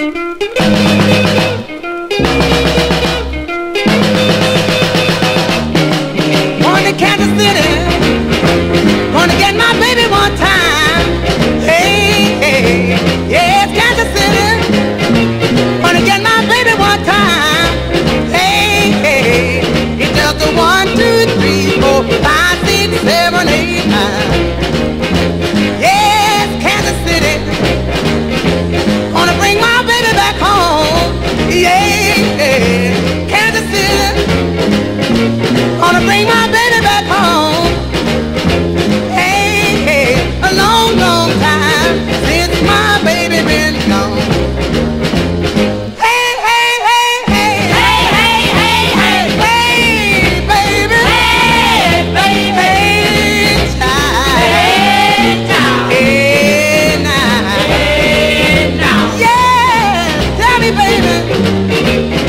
Müzik thank you